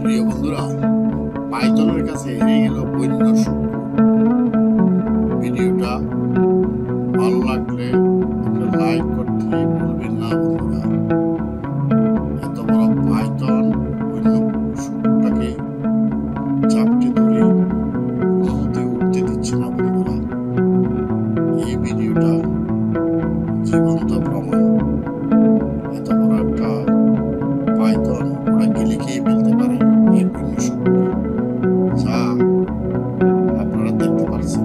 প্রিয় বন্ধুরা, পাইথনের কাছে হেরে গেল বন্য ভিডিওটা ভালো লাগলে লাইক করতে ভুলবেন না বন্ধুরা। এত বড় পাইথন বন্য শুক্রটাকে চাপকে ধরে কোনোমতে উঠতে দিচ্ছে না বন্ধুরা। এই ভিডিওটা জীবন্ত আপনি লিখেই ফেলতে পারেন এই পণ্য সম্পর্কে যা আপনারা দেখতে পাচ্ছেন